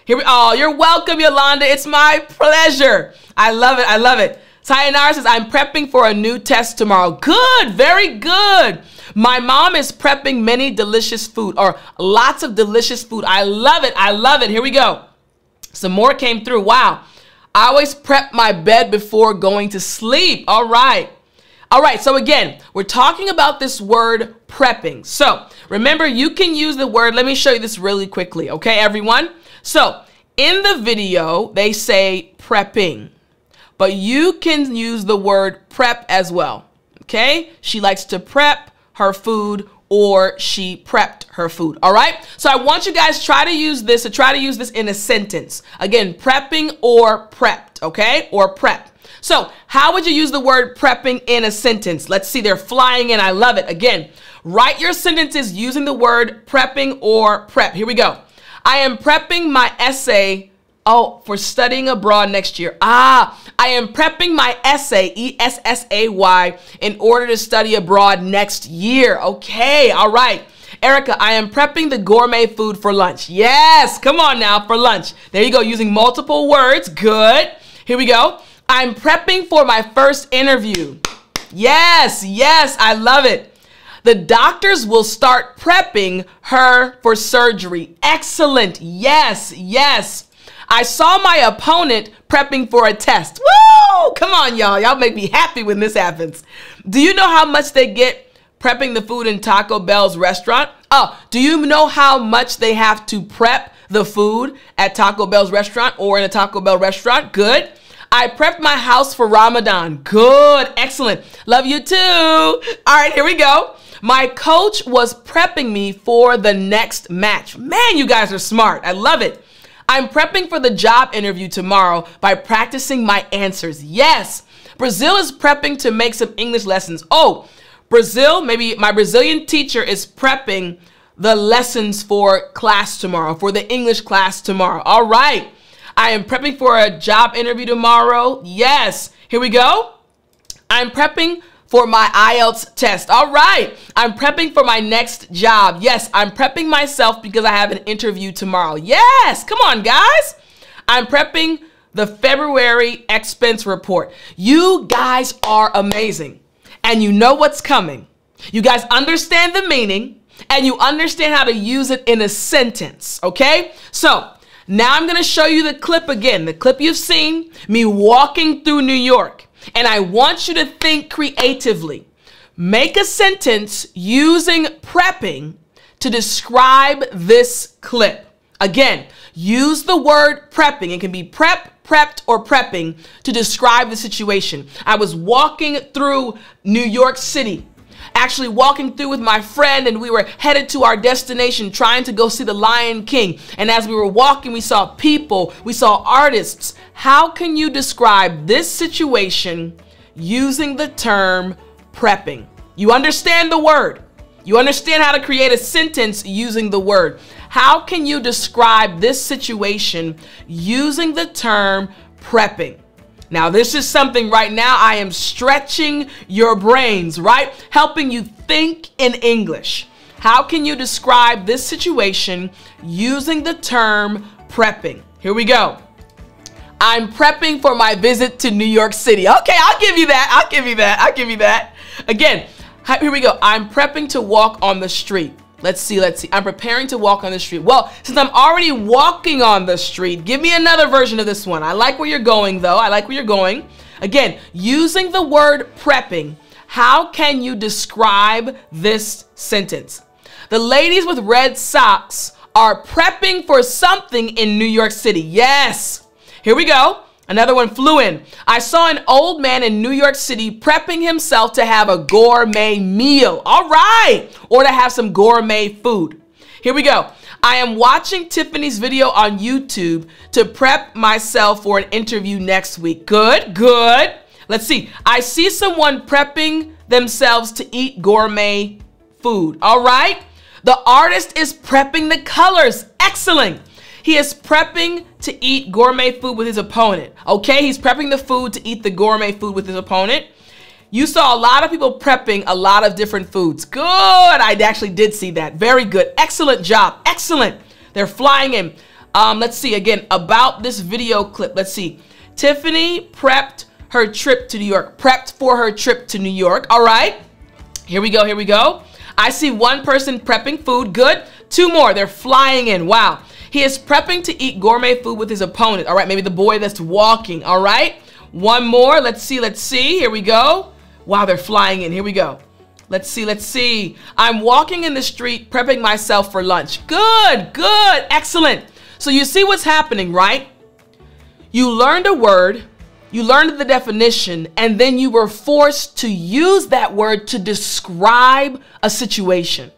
Here we, oh, you're welcome, Yolanda. It's my pleasure. I love it. I love it. Sayonara says, I'm prepping for a new test tomorrow. Good, very good. My mom is prepping many delicious food or lots of delicious food. I love it. I love it. Here we go. Some more came through. Wow. I always prep my bed before going to sleep. All right. All right, so again, we're talking about this word prepping. So remember, you can use the word, let me show you this really quickly, okay, everyone? So in the video, they say prepping but you can use the word prep as well. Okay? She likes to prep her food or she prepped her food. All right? So I want you guys try to use this to try to use this in a sentence. Again, prepping or prepped, okay? Or prep. So, how would you use the word prepping in a sentence? Let's see, they're flying in. I love it. Again, write your sentences using the word prepping or prep. Here we go. I am prepping my essay Oh, for studying abroad next year. Ah, I am prepping my essay, E S S A Y, in order to study abroad next year. Okay, all right. Erica, I am prepping the gourmet food for lunch. Yes, come on now, for lunch. There you go, using multiple words. Good. Here we go. I'm prepping for my first interview. Yes, yes, I love it. The doctors will start prepping her for surgery. Excellent. Yes, yes. I saw my opponent prepping for a test. Woo! Come on, y'all. Y'all make me happy when this happens. Do you know how much they get prepping the food in Taco Bell's restaurant? Oh, do you know how much they have to prep the food at Taco Bell's restaurant or in a Taco Bell restaurant? Good. I prepped my house for Ramadan. Good. Excellent. Love you too. All right, here we go. My coach was prepping me for the next match. Man, you guys are smart. I love it. I'm prepping for the job interview tomorrow by practicing my answers. Yes, Brazil is prepping to make some English lessons. Oh, Brazil, maybe my Brazilian teacher is prepping the lessons for class tomorrow, for the English class tomorrow. All right. I am prepping for a job interview tomorrow. Yes. Here we go. I'm prepping for my IELTS test. All right. I'm prepping for my next job. Yes, I'm prepping myself because I have an interview tomorrow. Yes. Come on, guys. I'm prepping the February expense report. You guys are amazing. And you know what's coming. You guys understand the meaning and you understand how to use it in a sentence. Okay. So now I'm going to show you the clip again, the clip you've seen me walking through New York and I want you to think creatively. Make a sentence using prepping to describe this clip. Again, use the word prepping. It can be prep, prepped, or prepping to describe the situation. I was walking through New York City actually walking through with my friend and we were headed to our destination trying to go see the Lion King. And as we were walking, we saw people, we saw artists. How can you describe this situation using the term prepping? You understand the word. You understand how to create a sentence using the word. How can you describe this situation using the term prepping? Now, this is something right now I am stretching your brains, right? Helping you think in English. How can you describe this situation using the term prepping? Here we go. I'm prepping for my visit to New York City. Okay, I'll give you that. I'll give you that. I'll give you that. Again, here we go. I'm prepping to walk on the street. Let's see, let's see. I'm preparing to walk on the street. Well, since I'm already walking on the street, give me another version of this one. I like where you're going, though. I like where you're going. Again, using the word prepping, how can you describe this sentence? The ladies with red socks are prepping for something in New York City. Yes. Here we go. Another one flew in. I saw an old man in New York City prepping himself to have a gourmet meal. All right. Or to have some gourmet food. Here we go. I am watching Tiffani's video on YouTube to prep myself for an interview next week. Good, good. Let's see. I see someone prepping themselves to eat gourmet food. All right. The artist is prepping the colors. Excellent. He is prepping to eat gourmet food with his opponent. Okay, he's prepping the food to eat the gourmet food with his opponent. You saw a lot of people prepping a lot of different foods. Good. I actually did see that. Very good. Excellent job. Excellent. They're flying in. Um, let's see again about this video clip. Let's see. Tiffani prepped her trip to New York. Prepped for her trip to New York. All right. Here we go. Here we go. I see one person prepping food. Good. Two more. They're flying in. Wow. He is prepping to eat gourmet food with his opponent. All right. Maybe the boy that's walking. All right. One more. Let's see. Let's see. Here we go. Wow. They're flying in. Here we go. Let's see. Let's see. I'm walking in the street prepping myself for lunch. Good. Good. Excellent. So you see what's happening, right? You learned a word you learned the definition, and then you were forced to use that word to describe a situation.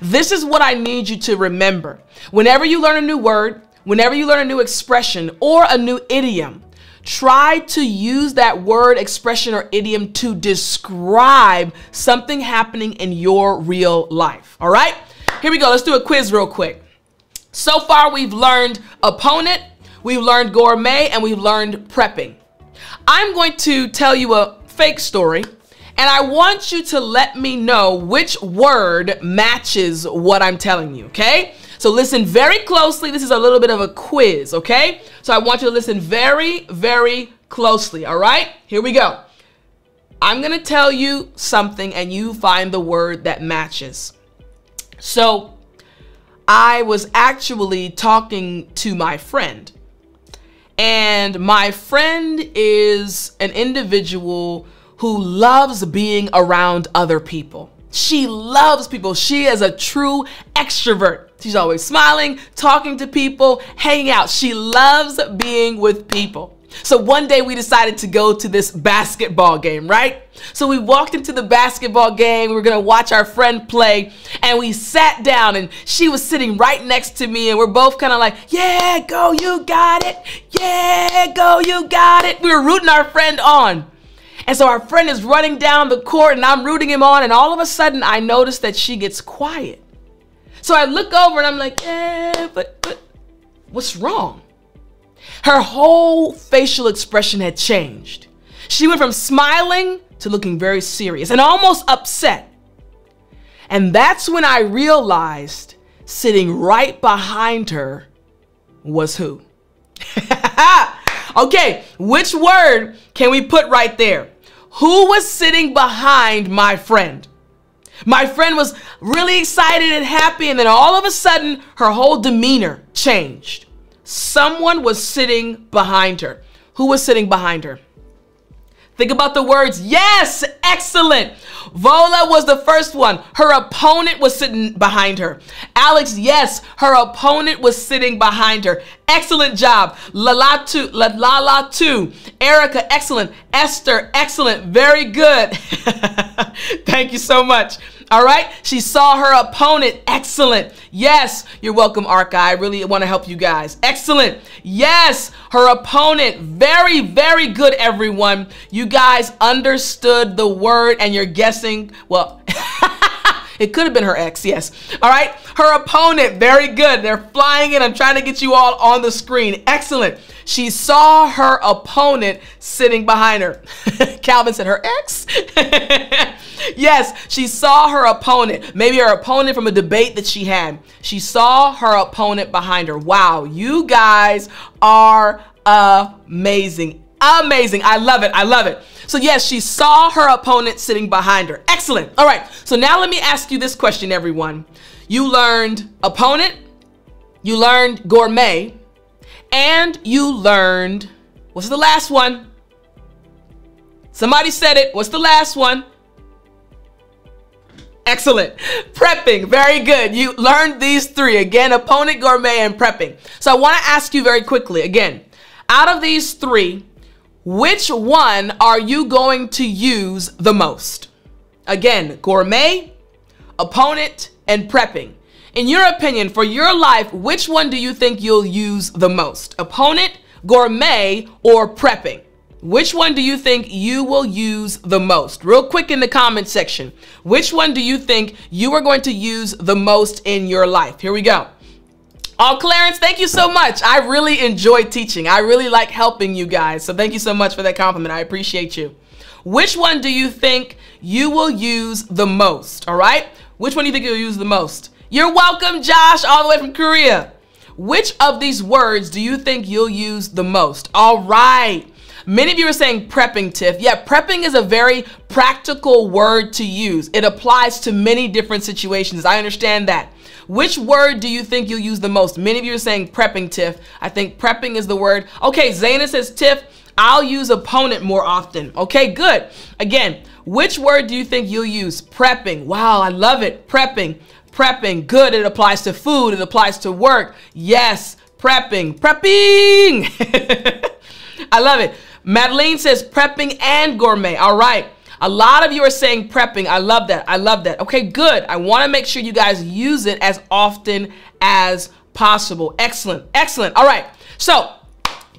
This is what I need you to remember. Whenever you learn a new word, whenever you learn a new expression or a new idiom, try to use that word, expression, or idiom to describe something happening in your real life. All right? Here we go. Let's do a quiz real quick. So far, we've learned opponent, we've learned gourmet, and we've learned prepping. I'm going to tell you a fake story and I want you to let me know which word matches what I'm telling you, okay? So listen very closely. This is a little bit of a quiz, okay? So I want you to listen very, very closely, all right? Here we go. I'm gonna tell you something and you find the word that matches. So I was actually talking to my friend and my friend is an individual who loves being around other people. She loves people. She is a true extrovert. She's always smiling, talking to people, hanging out. She loves being with people. So one day we decided to go to this basketball game, right? So we walked into the basketball game. We were going to watch our friend play. And we sat down, and she was sitting right next to me. And we're both kind of like, yeah, go, you got it. Yeah, go, you got it. We were rooting our friend on. And so our friend is running down the court, and I'm rooting him on. And all of a sudden, I notice that she gets quiet. So I look over, and I'm like, yeah, but, but what's wrong? Her whole facial expression had changed. She went from smiling to looking very serious and almost upset. And that's when I realized sitting right behind her was who? okay, which word can we put right there? Who was sitting behind my friend? My friend was really excited and happy, and then all of a sudden, her whole demeanor changed someone was sitting behind her. Who was sitting behind her? Think about the words. Yes, excellent. Vola was the first one. Her opponent was sitting behind her. Alex, yes, her opponent was sitting behind her. Excellent job. Lalatu, Lalatu. Erica, excellent. Esther, excellent. Very good. Thank you so much. All right. She saw her opponent. Excellent. Yes. You're welcome, Arca. I really want to help you guys. Excellent. Yes. Her opponent. Very, very good, everyone. You guys understood the word and you're guessing. Well, It could have been her ex, yes. All right. Her opponent, very good. They're flying in. I'm trying to get you all on the screen. Excellent. She saw her opponent sitting behind her. Calvin said, her ex? yes, she saw her opponent. Maybe her opponent from a debate that she had. She saw her opponent behind her. Wow, you guys are amazing. Amazing. I love it. I love it. So yes, she saw her opponent sitting behind her. Excellent. All right. So now let me ask you this question, everyone. You learned opponent, you learned gourmet, and you learned, what's the last one? Somebody said it. What's the last one? Excellent. Prepping. Very good. You learned these three. Again, opponent, gourmet, and prepping. So I want to ask you very quickly, again, out of these three, which one are you going to use the most? Again, gourmet, opponent, and prepping. In your opinion, for your life, which one do you think you'll use the most? Opponent, gourmet, or prepping? Which one do you think you will use the most? Real quick in the comment section. Which one do you think you are going to use the most in your life? Here we go. Oh, Clarence, thank you so much. I really enjoy teaching. I really like helping you guys. So thank you so much for that compliment. I appreciate you. Which one do you think you will use the most? All right. Which one do you think you'll use the most? You're welcome, Josh, all the way from Korea. Which of these words do you think you'll use the most? All right. Many of you are saying prepping, Tiff. Yeah, prepping is a very practical word to use. It applies to many different situations. I understand that. Which word do you think you'll use the most? Many of you are saying prepping, Tiff. I think prepping is the word. Okay, Zaina says, Tiff, I'll use opponent more often. Okay, good. Again, which word do you think you'll use? Prepping. Wow, I love it. Prepping. Prepping. Good. It applies to food. It applies to work. Yes, prepping. Prepping. I love it. Madeline says prepping and gourmet. All right. A lot of you are saying prepping. I love that. I love that. Okay, good. I want to make sure you guys use it as often as possible. Excellent. Excellent. All right. So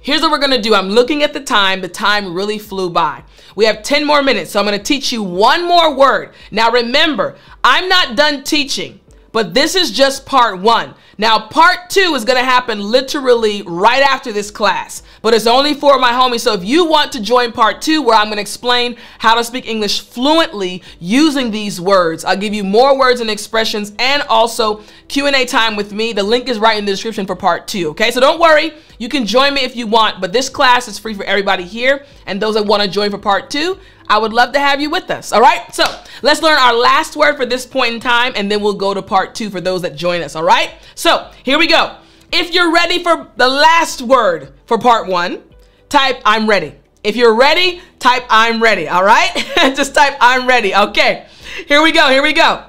here's what we're going to do. I'm looking at the time. The time really flew by. We have 10 more minutes. So I'm going to teach you one more word. Now remember, I'm not done teaching, but this is just part one. Now, part two is to happen literally right after this class but it's only for my homies. So if you want to join part two, where I'm to explain how to speak English fluently using these words, I'll give you more words and expressions and also Q&A time with me. The link is right in the description for part two. Okay, so don't worry. You can join me if you want, but this class is free for everybody here. And those that want to join for part two, I would love to have you with us. All right, so let's learn our last word for this point in time, and then we'll go to part two for those that join us. All right, so here we go. If you're ready for the last word for part one, type I'm ready. If you're ready, type I'm ready, all right? Just type I'm ready, okay. Here we go, here we go.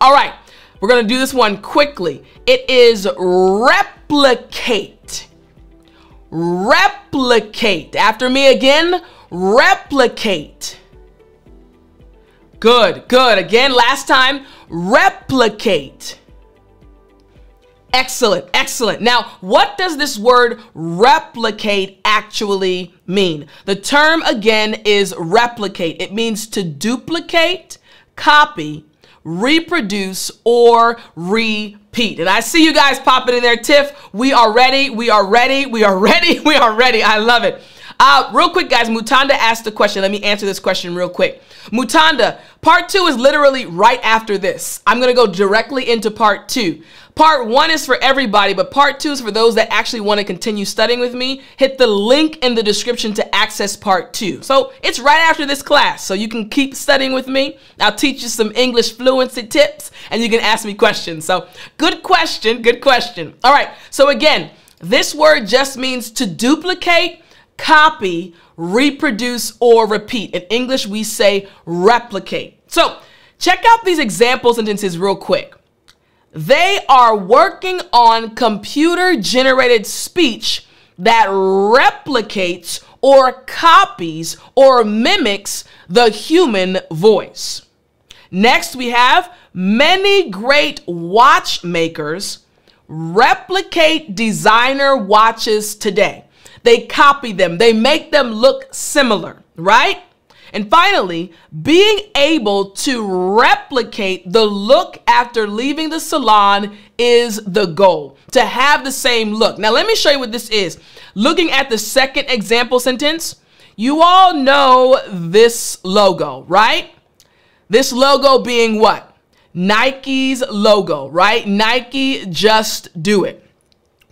All right, we're gonna do this one quickly. It is replicate. Replicate. After me again, replicate. Good, good. Again, last time, replicate. Excellent, excellent. Now, what does this word replicate actually mean? The term again is replicate. It means to duplicate, copy, reproduce, or repeat. And I see you guys popping in there. Tiff, we are ready. We are ready. We are ready. We are ready. I love it. Uh, real quick, guys, Mutanda asked a question. Let me answer this question real quick. Mutanda, part two is literally right after this. I'm going to go directly into part two. Part one is for everybody, but part two is for those that actually want to continue studying with me. Hit the link in the description to access part two. So it's right after this class, so you can keep studying with me. I'll teach you some English fluency tips and you can ask me questions. So good question, good question. All right, so again, this word just means to duplicate, copy, reproduce, or repeat. In English, we say replicate. So check out these example sentences real quick. They are working on computer generated speech that replicates or copies or mimics the human voice. Next, we have many great watchmakers replicate designer watches today. They copy them, they make them look similar, right? And finally, being able to replicate the look after leaving the salon is the goal, to have the same look. Now, let me show you what this is. Looking at the second example sentence, you all know this logo, right? This logo being what? Nike's logo, right? Nike, just do it.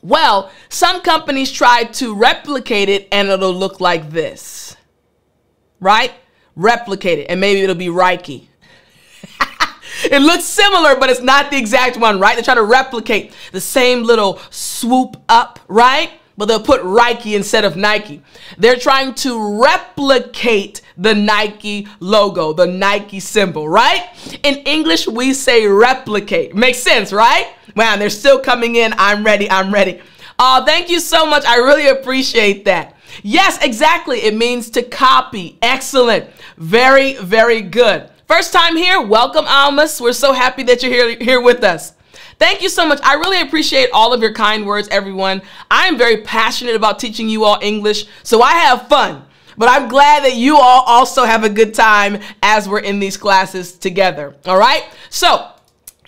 Well, some companies try to replicate it and it'll look like this, right? replicate it, and maybe it'll be Reiki. it looks similar, but it's not the exact one, right? They try to replicate the same little swoop up, right? But they'll put Reiki instead of Nike. They're trying to replicate the Nike logo, the Nike symbol, right? In English, we say replicate. Makes sense, right? Man, they're still coming in. I'm ready. I'm ready. Oh, thank you so much. I really appreciate that. Yes, exactly. It means to copy. Excellent. Very, very good. First time here, welcome Almas. We're so happy that you're here, here with us. Thank you so much. I really appreciate all of your kind words, everyone. I am very passionate about teaching you all English, so I have fun. But I'm glad that you all also have a good time as we're in these classes together. All right. So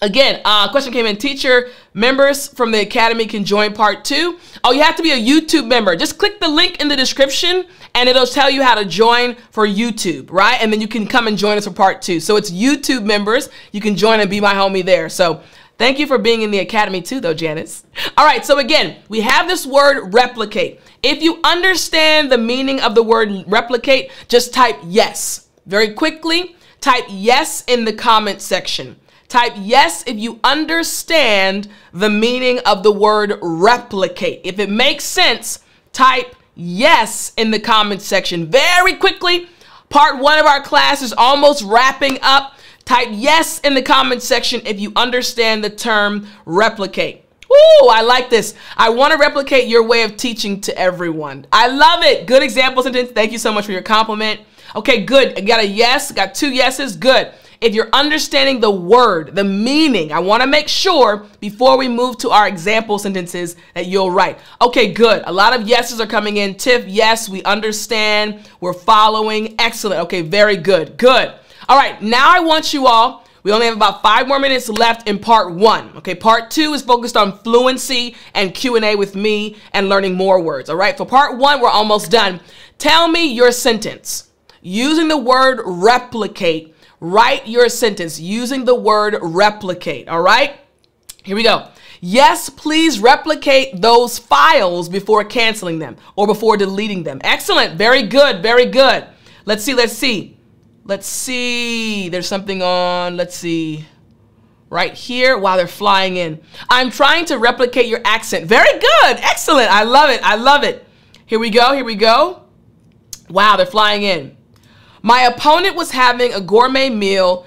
Again, uh, question came in. Teacher members from the academy can join part two. Oh, you have to be a YouTube member. Just click the link in the description and it'll tell you how to join for YouTube, right? And then you can come and join us for part two. So it's YouTube members. You can join and be my homie there. So thank you for being in the academy too, though, Janice. All right. So again, we have this word replicate. If you understand the meaning of the word replicate, just type yes. Very quickly, type yes in the comment section. Type yes if you understand the meaning of the word replicate. If it makes sense, type yes in the comment section. Very quickly, part one of our class is almost wrapping up. Type yes in the comment section if you understand the term replicate. Ooh, I like this. I want to replicate your way of teaching to everyone. I love it. Good example sentence. Thank you so much for your compliment. Okay, good. I got a yes. Got two yeses. Good if you're understanding the word, the meaning, I want to make sure before we move to our example sentences that you'll write. Okay, good. A lot of yeses are coming in. Tiff, yes, we understand. We're following. Excellent. Okay, very good. Good. All right, now I want you all we only have about five more minutes left in part one. Okay, part two is focused on fluency and Q&A with me and learning more words. All right, for part one, we're almost done. Tell me your sentence using the word replicate Write your sentence using the word replicate, all right? Here we go. Yes, please replicate those files before canceling them or before deleting them. Excellent. Very good. Very good. Let's see. Let's see. Let's see. There's something on. Let's see. Right here while they're flying in. I'm trying to replicate your accent. Very good. Excellent. I love it. I love it. Here we go. Here we go. Wow, they're flying in. My opponent was having a gourmet meal,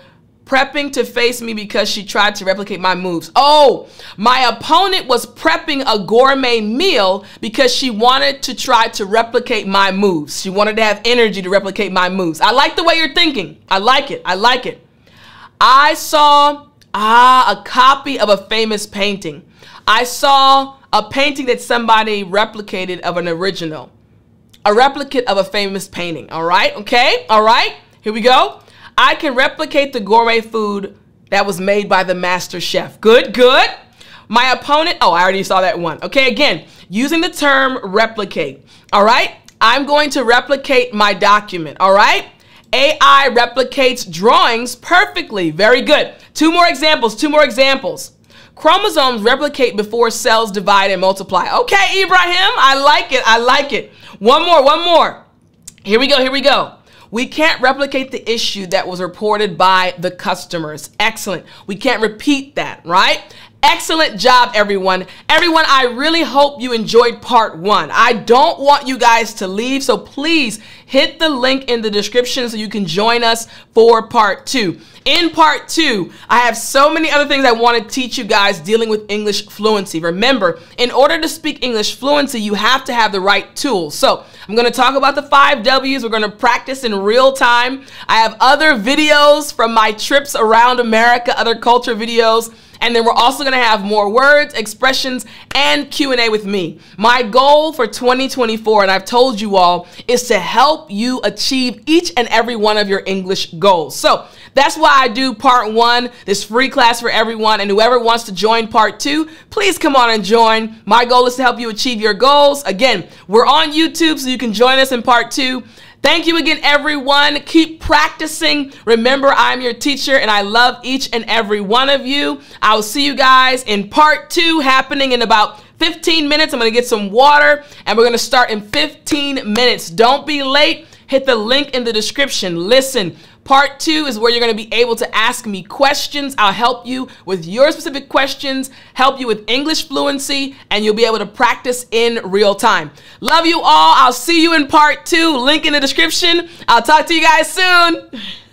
prepping to face me because she tried to replicate my moves. Oh, my opponent was prepping a gourmet meal because she wanted to try to replicate my moves. She wanted to have energy to replicate my moves. I like the way you're thinking. I like it. I like it. I saw ah a copy of a famous painting. I saw a painting that somebody replicated of an original a replicate of a famous painting. All right, okay, all right, here we go. I can replicate the gourmet food that was made by the master chef. Good, good. My opponent, oh, I already saw that one. Okay, again, using the term replicate. All right, I'm going to replicate my document. All right, AI replicates drawings perfectly. Very good. Two more examples, two more examples. Chromosomes replicate before cells divide and multiply. Okay, Ibrahim, I like it. I like it. One more, one more. Here we go, here we go. We can't replicate the issue that was reported by the customers. Excellent. We can't repeat that, right? Excellent job, everyone. Everyone, I really hope you enjoyed part one. I don't want you guys to leave, so please hit the link in the description so you can join us for part two. In part two, I have so many other things I want to teach you guys dealing with English fluency. Remember, in order to speak English fluency, you have to have the right tools. So I'm going to talk about the five W's. We're going to practice in real time. I have other videos from my trips around America, other culture videos and then we're also going to have more words, expressions, and Q&A with me. My goal for 2024, and I've told you all, is to help you achieve each and every one of your English goals. So that's why I do part one, this free class for everyone. And whoever wants to join part two, please come on and join. My goal is to help you achieve your goals. Again, we're on YouTube, so you can join us in part two. Thank you again, everyone. Keep practicing. Remember, I'm your teacher and I love each and every one of you. I'll see you guys in part two happening in about 15 minutes. I'm going to get some water and we're going to start in 15 minutes. Don't be late. Hit the link in the description. Listen, Part two is where you're going to be able to ask me questions. I'll help you with your specific questions, help you with English fluency, and you'll be able to practice in real time. Love you all. I'll see you in part two. Link in the description. I'll talk to you guys soon.